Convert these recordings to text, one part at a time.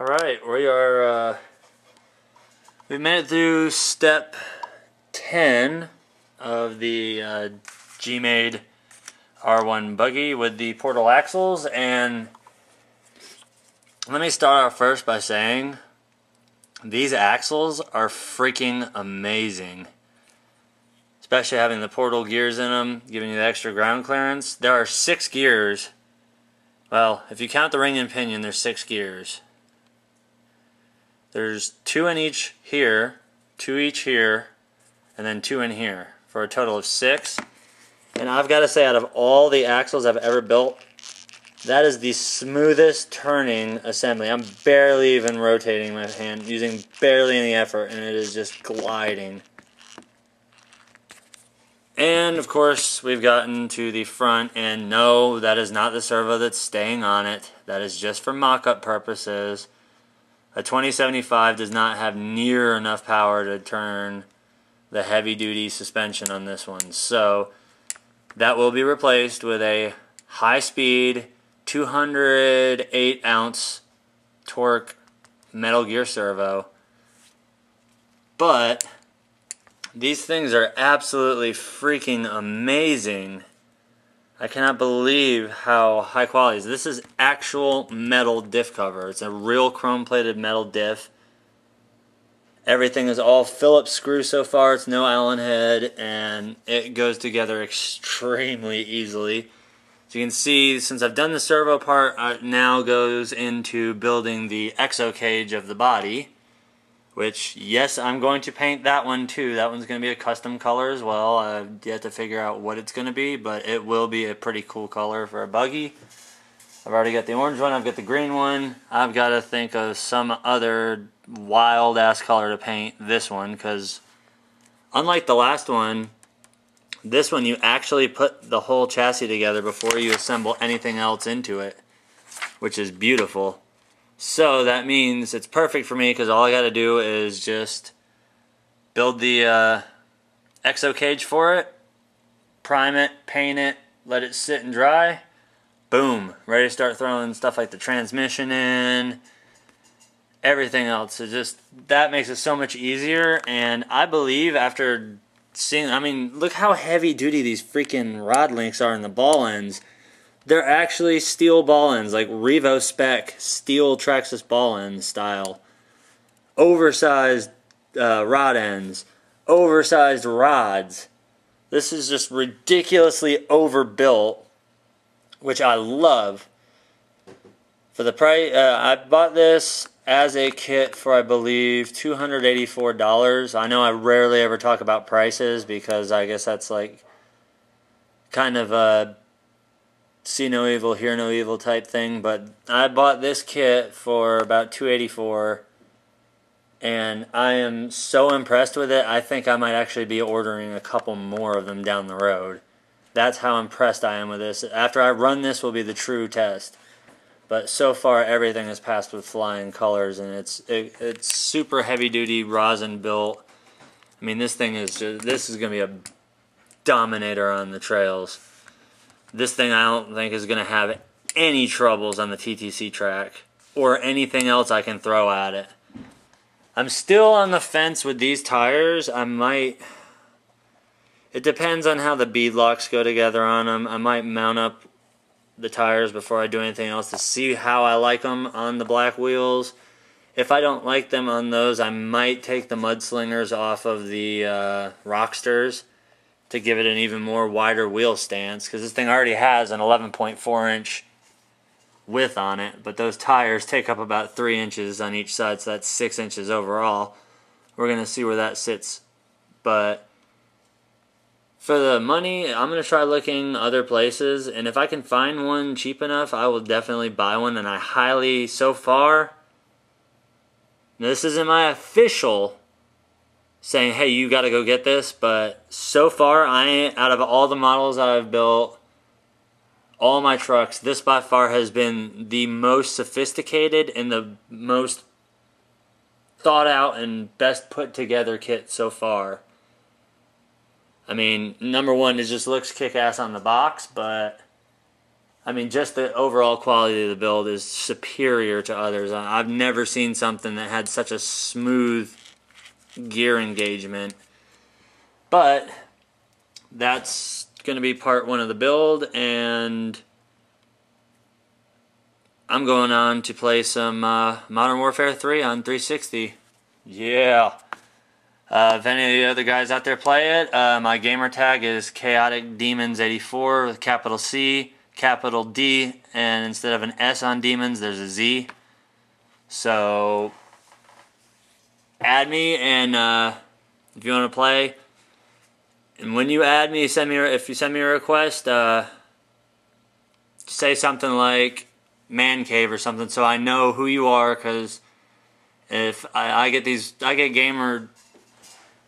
All right, we are. Uh, we made it through step ten of the uh, Gmade R1 buggy with the portal axles, and let me start out first by saying these axles are freaking amazing. Especially having the portal gears in them, giving you the extra ground clearance. There are six gears. Well, if you count the ring and pinion, there's six gears. There's two in each here, two each here, and then two in here for a total of six. And I've got to say, out of all the axles I've ever built, that is the smoothest turning assembly. I'm barely even rotating my hand, using barely any effort, and it is just gliding. And of course, we've gotten to the front, and no, that is not the servo that's staying on it. That is just for mock-up purposes. A 2075 does not have near enough power to turn the heavy duty suspension on this one. So that will be replaced with a high speed 208 ounce torque metal gear servo. But these things are absolutely freaking amazing. I cannot believe how high quality is. This is actual metal diff cover. It's a real chrome plated metal diff. Everything is all Phillips screw so far. It's no Allen head and it goes together extremely easily. So you can see since I've done the servo part, uh, it now goes into building the exo cage of the body. Which, yes, I'm going to paint that one too. That one's going to be a custom color as well. Uh, I've yet to figure out what it's going to be, but it will be a pretty cool color for a buggy. I've already got the orange one, I've got the green one. I've got to think of some other wild ass color to paint this one because unlike the last one, this one you actually put the whole chassis together before you assemble anything else into it, which is beautiful. So that means it's perfect for me because all I got to do is just build the uh, exo cage for it, prime it, paint it, let it sit and dry. Boom, ready to start throwing stuff like the transmission in, everything else. It just that makes it so much easier. And I believe after seeing, I mean, look how heavy duty these freaking rod links are in the ball ends they're actually steel ball ends, like Revo spec steel Traxxas ball end style. Oversized uh, rod ends, oversized rods. This is just ridiculously overbuilt, which I love. For the price, uh, I bought this as a kit for I believe $284. I know I rarely ever talk about prices because I guess that's like kind of a see no evil, hear no evil type thing. But I bought this kit for about 284 and I am so impressed with it. I think I might actually be ordering a couple more of them down the road. That's how impressed I am with this. After I run this will be the true test. But so far everything has passed with flying colors and it's it, it's super heavy duty rosin built. I mean this thing is just, this is going to be a dominator on the trails. This thing I don't think is going to have any troubles on the TTC track or anything else I can throw at it. I'm still on the fence with these tires. I might... It depends on how the bead locks go together on them. I might mount up the tires before I do anything else to see how I like them on the black wheels. If I don't like them on those, I might take the mudslingers off of the uh, Rocksters to give it an even more wider wheel stance because this thing already has an 11.4 inch width on it but those tires take up about 3 inches on each side so that's 6 inches overall. We're to see where that sits but for the money I'm to try looking other places and if I can find one cheap enough I will definitely buy one and I highly so far this isn't my official saying, hey, you got to go get this. But so far, I out of all the models I've built, all my trucks, this by far has been the most sophisticated and the most thought out and best put together kit so far. I mean, number one, it just looks kick ass on the box, but I mean, just the overall quality of the build is superior to others. I've never seen something that had such a smooth gear engagement. But that's going to be part one of the build, and I'm going on to play some uh, Modern Warfare 3 on 360. Yeah. Uh, if any of the other guys out there play it, uh, my gamer tag is Chaotic Demons 84 with capital C, capital D, and instead of an S on Demons, there's a Z. So add me, and uh, if you want to play, and when you add me, send me if you send me a request, uh, say something like man cave or something, so I know who you are. Because if I, I get these, I get gamer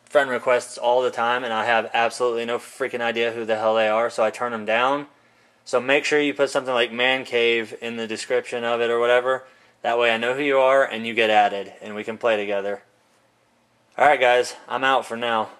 friend requests all the time, and I have absolutely no freaking idea who the hell they are, so I turn them down. So make sure you put something like Man Cave in the description of it or whatever. That way I know who you are and you get added, and we can play together. Alright, guys, I'm out for now.